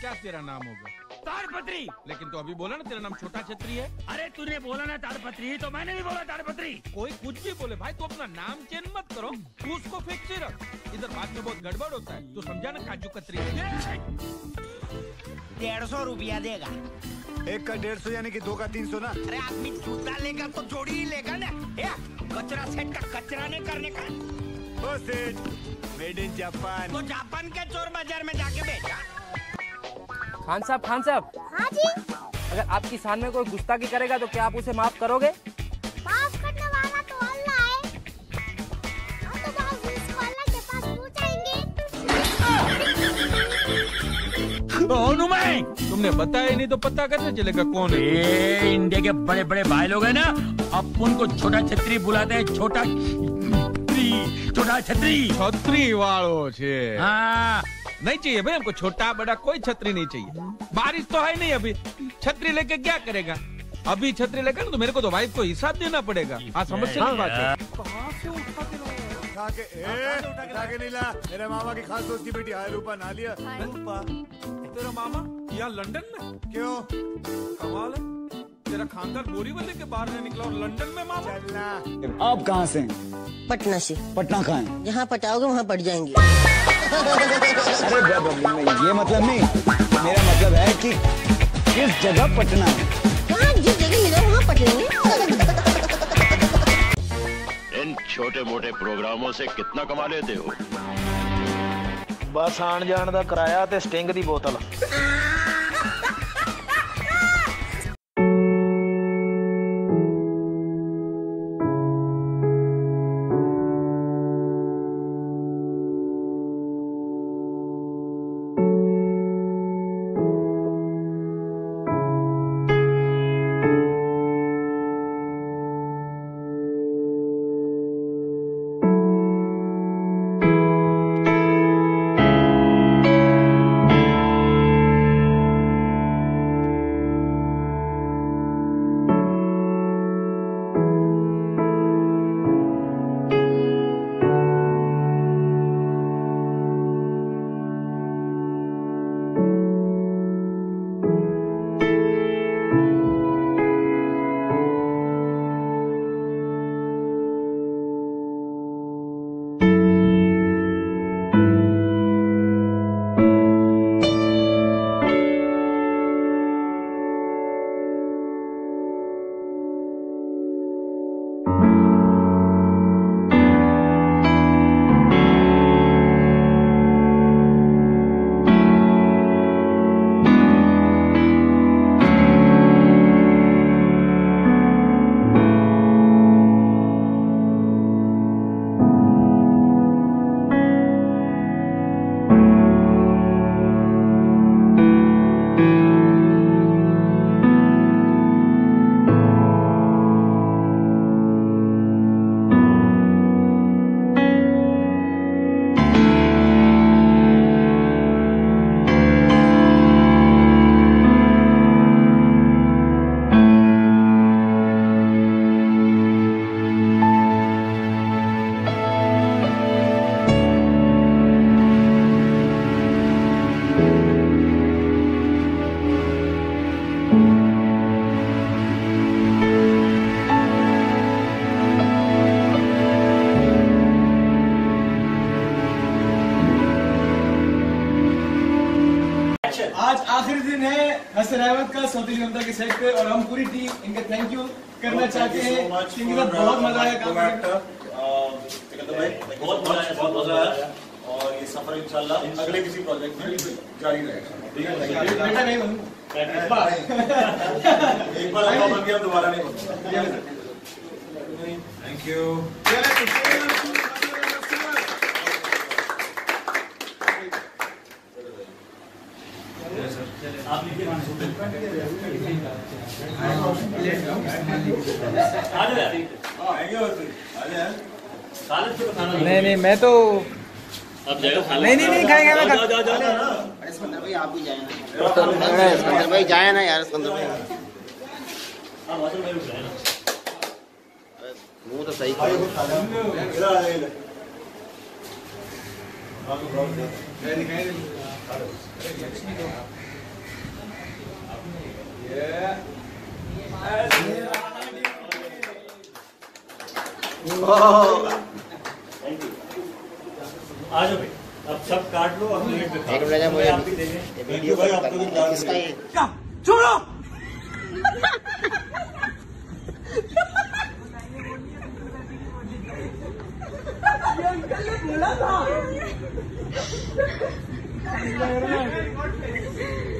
क्या तेरा नाम होगा? तारपत्री लेकिन तो अभी बोला ना तेरा नाम छोटा छत्री है। अरे तूने बोला ना तारपत्री तो मैंने भी बोला तारपत्री कोई कुछ भी बोले भाई तू तो अपना नाम चेंज मत करो। तू उसको फिक्स ही रख। इधर बात में बहुत गड़बड़ होता है। तू समझा ना काजू कतरी डेढ़ सौ रुपया देगा। एक का डेढ़ सौ यानी कि दो का तीन सौ ना? अरे आदमी जूता लेगा तो जोड़ी ही लेगा ना। या, कचरा सेट का कचरा नहीं करने का। ओ सेठ मेड इन जापान। तो जापान के चोर बाज़ार में जाके बेचा। खान साहब खान साहब। हाँ जी। अगर आपकी शान में कोई गुस्ताखी करेगा तो क्या आप उसे माफ़ करोगे? माफ़ करने वाला तो अल्लाह है। हम तो अल्लाह के पास पहुंचाएँगे। कौन हूँ मैं तुमने बताया नहीं तो पता कैसे चलेगा कौन है? ए, इंडिया के बड़े बड़े भाई लोग हैं ना अपन को छोटा छतरी बुलाते हैं छोटा छतरी छोटा छतरी। छतरी वालों छे। हाँ। नहीं चाहिए भाई हमको छोटा बड़ा कोई छतरी नहीं चाहिए। बारिश तो है नहीं अभी। छतरी लेके क्या करेगा? अभी छतरी लेकर ना तो मेरे को तो वाइफ को हिसाब देना पड़ेगा। हाँ समस्या की बात है? नहीं ला मेरे मामा की खास दोस्त की बेटी हाय रूपा ना लिया रूपा। तेरा मामा यहाँ लंदन में? क्यों? कमाल है। तेरा खानदान बोरीवली के बाहर में निकला और लंदन में मामा। चलना। आप कहाँ से पटना से। पटना कहाँ है? जहाँ पटाओगे वहाँ पट जाएँगे। ये मतलब नहीं। मेरा मतलब है कि किस जगह पटना है? जिस जगह मिला वहाँ पट इन छोटे मोटे प्रोग्रामों से कितना कमा लेते हो? बस आन जान का किराया ते स्टिंग की बोतल। अहमद का सऊदी जनता के सेट पे और हम पूरी टीम इनका थैंक यू करना चाहते हैं। इनके साथ बहुत मज़ा आया काम करके बहुत मज़ा बहुत मज़ा आया। और ये सफ़र इंशाल्लाह अगले किसी प्रोजेक्ट में जारी रहेगा। ठीक है बेटा नहीं बनूं एक बार बन गया दोबारा नहीं बनता थैंक यू नहीं नहीं मैं तो नहीं नहीं नहीं खाएँगे मैं खा- सिकंदर भाई आप भी जाए ना सिकंदर भाई जाए ना यार सिकंदर भाई मुँह तो सही करो इधर आ जाओ भाई अब सब काट लो अपने एक मिनट मुझे आप भी देखें वीडियो भाई आपको भी इसका ये छोड़ो। बोला था।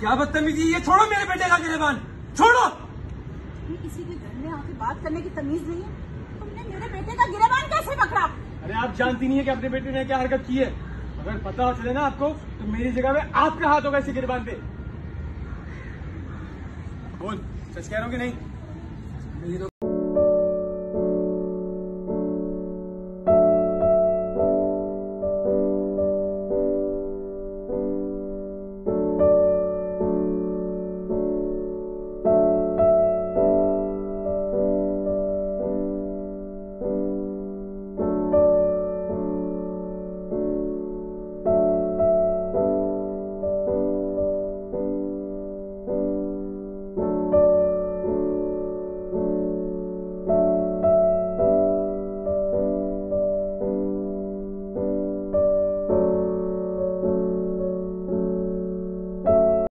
क्या बदतमीजी ये छोड़ो मेरे बेटे का गिरेबान। छोड़ो! किसी के घर में आके बात करने की तमीज नहीं है? तुमने मेरे बेटे का गिरेबान कैसे पकड़ा? अरे आप जानती नहीं है कि अपने बेटे ने क्या हरकत की है। अगर पता चले ना आपको तो मेरी जगह में आपका हाथ होगा इसी गिरबान पे बोल सच कह रहा हूँ कि नहीं?